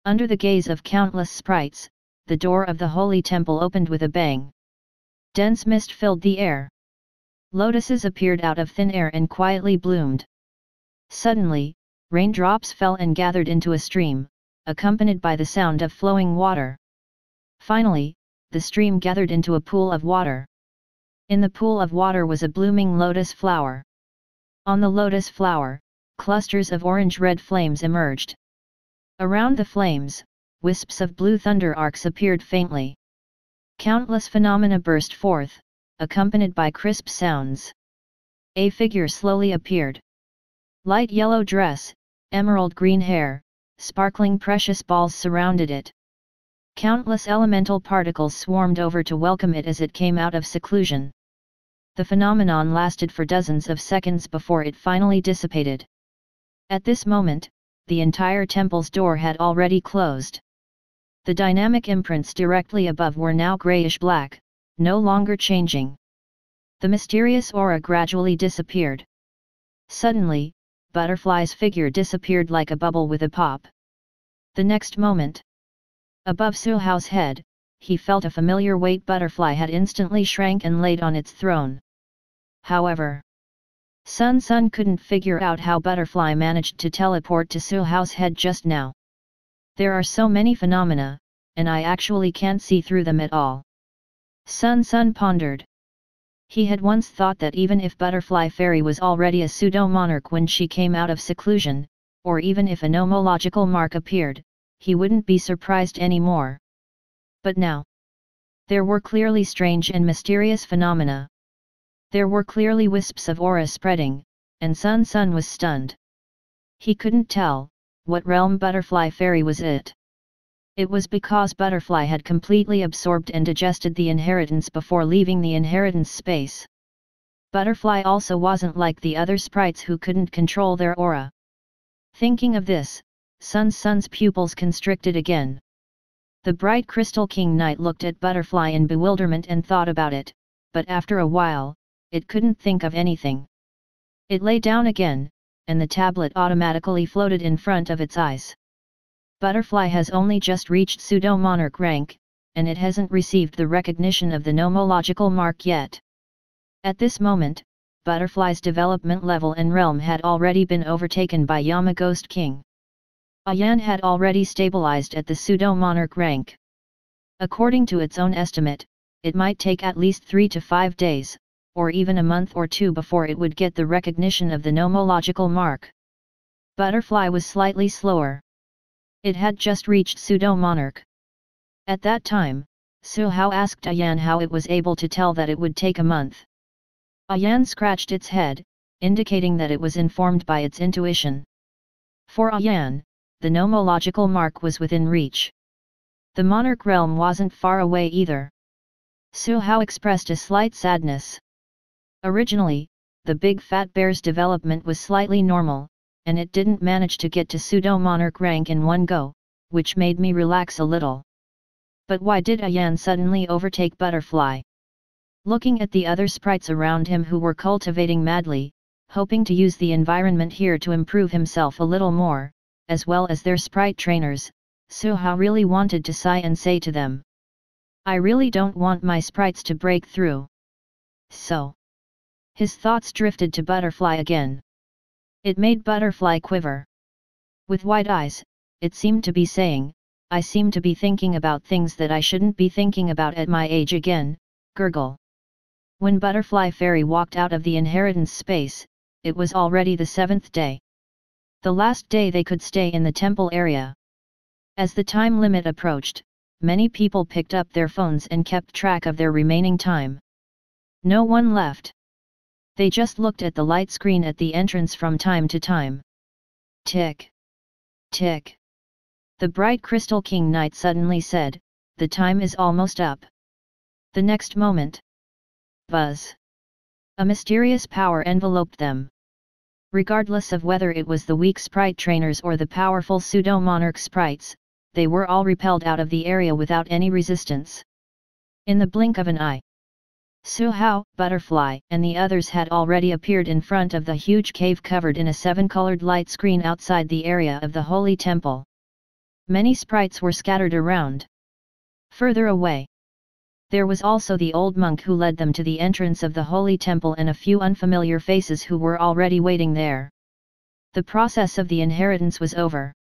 Under the gaze of countless sprites, the door of the holy temple opened with a bang. Dense mist filled the air. Lotuses appeared out of thin air and quietly bloomed. Suddenly, raindrops fell and gathered into a stream, accompanied by the sound of flowing water. Finally, the stream gathered into a pool of water. In the pool of water was a blooming lotus flower. On the lotus flower, clusters of orange-red flames emerged. Around the flames, wisps of blue thunder arcs appeared faintly. Countless phenomena burst forth, accompanied by crisp sounds. A figure slowly appeared. Light yellow dress, emerald green hair, sparkling precious balls surrounded it. Countless elemental particles swarmed over to welcome it as it came out of seclusion. The phenomenon lasted for dozens of seconds before it finally dissipated. At this moment, the entire temple's door had already closed. The dynamic imprints directly above were now grayish-black, no longer changing. The mysterious aura gradually disappeared. Suddenly, Butterfly's figure disappeared like a bubble with a pop. The next moment, Above Su Hao's head, he felt a familiar weight butterfly had instantly shrank and laid on its throne. However, Sun Sun couldn't figure out how Butterfly managed to teleport to Su Hao's head just now. There are so many phenomena, and I actually can't see through them at all. Sun Sun pondered. He had once thought that even if Butterfly Fairy was already a pseudo-monarch when she came out of seclusion, or even if a nomological mark appeared, he wouldn't be surprised anymore. But now, there were clearly strange and mysterious phenomena. There were clearly wisps of aura spreading, and Sun Sun was stunned. He couldn't tell, what realm Butterfly Fairy was it. It was because Butterfly had completely absorbed and digested the inheritance before leaving the inheritance space. Butterfly also wasn't like the other sprites who couldn't control their aura. Thinking of this, Sun Sun's pupils constricted again. The bright Crystal King Knight looked at Butterfly in bewilderment and thought about it, but after a while, it couldn't think of anything. It lay down again, and the tablet automatically floated in front of its eyes. Butterfly has only just reached pseudo-monarch rank, and it hasn't received the recognition of the nomological mark yet. At this moment, Butterfly's development level and realm had already been overtaken by Yama Ghost King. Ayan had already stabilized at the pseudo-monarch rank. According to its own estimate, it might take at least three to five days, or even a month or two before it would get the recognition of the nomological mark. Butterfly was slightly slower. It had just reached pseudo-monarch. At that time, Su Hao asked Ayan how it was able to tell that it would take a month. Ayan scratched its head, indicating that it was informed by its intuition. For Ayan, the nomological mark was within reach. The monarch realm wasn't far away either. Su Hao expressed a slight sadness. Originally, the big fat bear's development was slightly normal, and it didn't manage to get to pseudo-monarch rank in one go, which made me relax a little. But why did Ayan suddenly overtake Butterfly? Looking at the other sprites around him who were cultivating madly, hoping to use the environment here to improve himself a little more, as well as their sprite trainers, Su Hao really wanted to sigh and say to them. I really don't want my sprites to break through. So. His thoughts drifted to Butterfly again. It made Butterfly quiver. With wide eyes, it seemed to be saying, I seem to be thinking about things that I shouldn't be thinking about at my age again, gurgle. When Butterfly Fairy walked out of the inheritance space, it was already the seventh day. The last day they could stay in the temple area. As the time limit approached, many people picked up their phones and kept track of their remaining time. No one left. They just looked at the light screen at the entrance from time to time. Tick. Tick. The bright Crystal King Knight suddenly said, the time is almost up. The next moment. Buzz. A mysterious power enveloped them. Regardless of whether it was the weak sprite trainers or the powerful pseudo-monarch sprites, they were all repelled out of the area without any resistance. In the blink of an eye. Su Hao, Butterfly, and the others had already appeared in front of the huge cave covered in a seven-colored light screen outside the area of the holy temple. Many sprites were scattered around. Further away. There was also the old monk who led them to the entrance of the holy temple and a few unfamiliar faces who were already waiting there. The process of the inheritance was over.